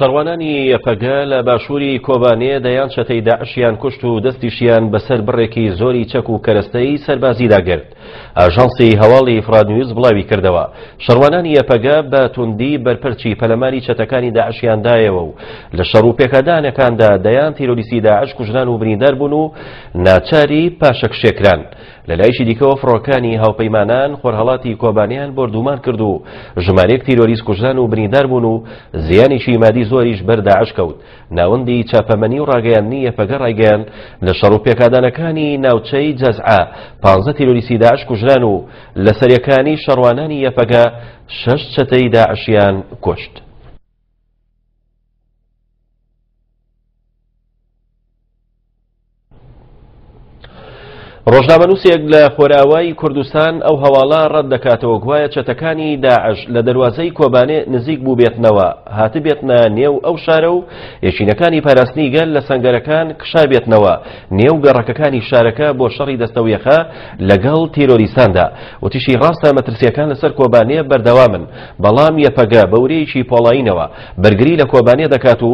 شەڕوانانی یەپەگە لە باشووری کۆبانێ دەیان چەتەی داعشیان کوشت و دەستیشیان بەسەر بڕێکی زۆری چەک و کەرەستەی سەربازیدا گرت ئاژانسی هەواڵی فرادنیوز بڵاوی کردەوە شەڕوانانی یەپەگە بە توندی بەرپەرچی پەلەماری چەتەکانی داعشیان دایەوە و لە شەڕ و پێکدانەکاندا دەیان تیرۆریسی داعش کوژران و بریندار بوون و ناچاری پاشەکشێکران لەلایشی دیکەوە فڕۆکانی هاوپەیمانان خۆرهەڵاتی کۆبانێیان بۆردومان کرد و ژمارەیەک تیرۆریست کوژران و بریندار بوون و زیانێکی مادی زۆریش بەر داعش کەوت ناوەندی چاپەمەنی و ڕاگەیاندنی یەپەگە ڕایگەیان لە شەڕ و پێکادانەکانی ناوچەی جەزعە پانزە تیرۆریستی داعش کوژران و لە سەرەکانی شەڕوانانی یەپەگە شەش چەتەی داعشیان کوشت. ڕۆژنامەنووسێک لە خۆراوای کوردستان ئەو هەواڵە ڕەت دەکاتەوە گوایە چەتەکانی داعش لە دەواازەی کۆبانێ نزیک بوو بێتنەوە هاتبێتە نێو ئەو شارە و یەکینەکانی پاراستنی گەل لە سنگەرەکان کشابێتنەوە نێو گەڕەکەکانی شارەکە بۆ شەڕی دەستەویەخە لەگەڵ تیرۆریستاندا وتیشی ڕاستە مەترسیەکان لەسەر کۆبانێ بەردەوامن بەڵام یەپەگە بەورەیەکی پۆڵینەوە بەرگری لە کۆبانێ دەکات و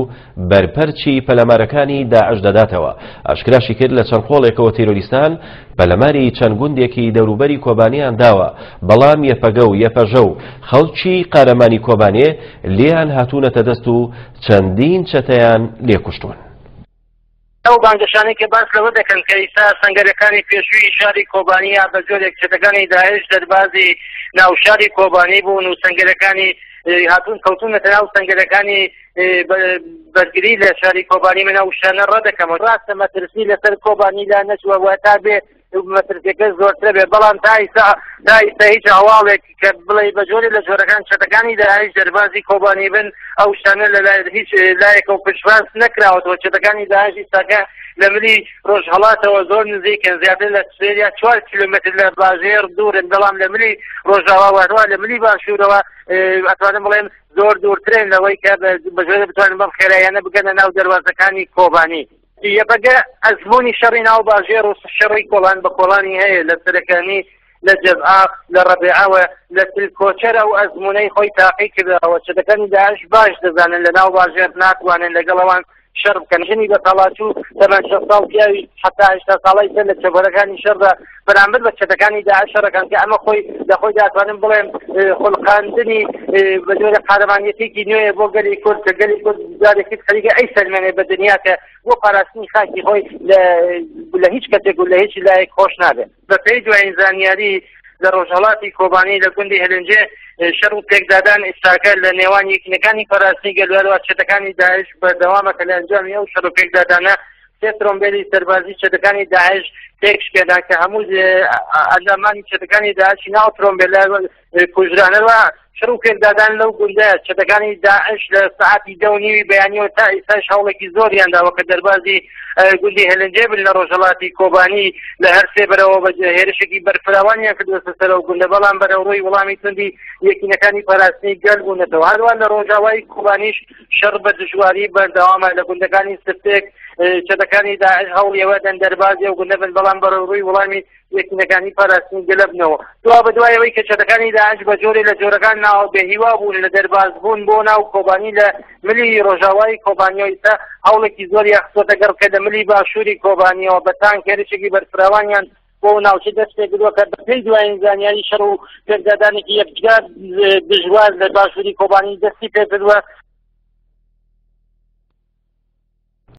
بەرپەرچی پەلامارەکانی داعش دەداتەوە، ئاشکراشی کرد لە چەند قۆڵێکەوە تیرۆریستان پەلاماری چەند گوندێکی دەوروبەری کۆبانێیان داوە، بەڵام یەپەگە و یەپەژە و خەڵکی قارەمانی کۆبانێ لێیان هاتوونەتە دەست و چەندین چەتەیان لێ کوشتوون. ئەو بانگەشانەی کە باس لەوە دەکەن کە ئیستا سەنگەرەکانی پێشووی شاری کۆبانیە بە جۆرێک چەتەکانی داعش دەربازی ناو شاری کۆبانی بوون و سەنگەرەکانی هاتوون کەوتونەتە ناو سەنگەرەکانی بەرگری لە شاری کۆبانی منە وشانە ڕەدەکەمە ڕاستە مەترسی لەسەر کۆبانی لا نەچووە وە تا بێت مەترسیەکە زۆرتر بێ بەڵام تایسا دایستا هیچ هەواڵێک کە بڵێ بە جۆری لە جۆرەکان چەتەکانی داهش دەربازی کۆبانی بن ئەو شتانە لە لای هیچ لایەکە و پشتباز نەکراوەوە چەتەکانی داهش ئیستاکە لە ملی ڕۆژهڵاتەوە زۆر نزیکن زیاتر لە سێریا چوار کیلومتر لە باژێر دوورن بەڵام لە ملی ڕۆژاواوەروە لە ملی باشوورەوە ئەتوانم بڵێم زۆر دوورترێن لەوەی کە بەژێ بتوانن بەم خێرایانە بگەنە ناو دەواازەکانی کۆبانی. یەپەگە ئەزموونی شەڕی ناو باژێڕ و شەڕی کۆڵان بە کۆڵانی هەیە لە سەرەکانی لە جەزعاق لە ڕەبێعەوە لە تل کۆچەر ئەو ئەزموونەی خۆی تاقی کردەوە چەتەکانی داعش باش دەزانن لە ناو باژێر ناتوانن لەگەڵ ئەوان شەڕ بکەن ژنی بە تەڵاچوو تەمەن شەست ساڵ پیاوی حەفتا هەشتا ساڵەی تر لە چەڤەرەکانی شەڕدا بەرامبەر بە چەتەکانی داعش شەڕەکان کە ئەمە خۆی لە خۆی داتوانم بڵێم خولقاندنی بە جۆرە قارەمانەتێکی نوێ بۆ گەلی کورد کە گەلی کورد جارێکی خەریکە ئەی سەلمێنێ بە دنیا کە بۆ پاراستنی خاکی خۆی لە هیچ کەتێک و لە هیچ لایەک خۆش نابێت بە پێی دوایین زانیاری لە ڕۆژهڵاتی کۆبانی لە گوندی هەلنجێ شەر و پێکدادان ئێستاکە لە نێوان یەکنەکانی پاراستنی گەلوەرەوە چێتەکانی داعش بەردەوامە کە لە ئەنجامی ئەو شەر و پێکدادانە سێ ترۆمبێلی سەربازی چەتەکانی داعش تێکشکێنا کە هەموو ئەندامانی چەتەکانی داعشی ناو ترۆمبێلە کوژرانە و شەڕ و پێکدادان لەو گوندە چەتەکانی داعش لە سعاتی دە و نیوی بەیانیەوە تا ئیساش هەوڵێکی زۆریان داوە کە دەربازی گوندی هەلنجێ بن لە ڕۆژەڵاتی کۆبانی لە هەر سێ بەرەوە بە هێرشێکی بەرفراوانیان کردوەسە سەر و گوندە بەڵام بەرەوڕووی وڵامی توندی یەکینەکانی پاراستنی گەل بوونەتەوە هەروان لە ڕۆژاوای کوبانیش شەڕ بە دژواری بەردەوامە لە گوندەکانی سرتێک چەتەکانی داعش هەوڵیەوە دەن دەربازی و گوندە بن بەڵام بەڕووی وڵامی یەکینەکانی پاراستنی گەلە بنەوە دوا بە دوایەوەی کە چەتەکانی داعش بە جۆرێ لە جۆرەکان ناوە بێ هیوا بوون لە دەرباز بوون بۆ ناو کۆبانی لە ملی ڕۆژاوای کۆبانیۆیسا هەوڵێکی زۆر یاخسۆتە گەڕکە لە ملی باشووری کۆبانیەوە بە تان کێرشێکی بەرفراوانیان بۆ ناوچە دەست پێگرەوە کە بەپێی دوایین زانیاری شەڕ و پێکدادانێکی یەکجار دژوار لە باشووری کۆبانی دەستی پێکردوە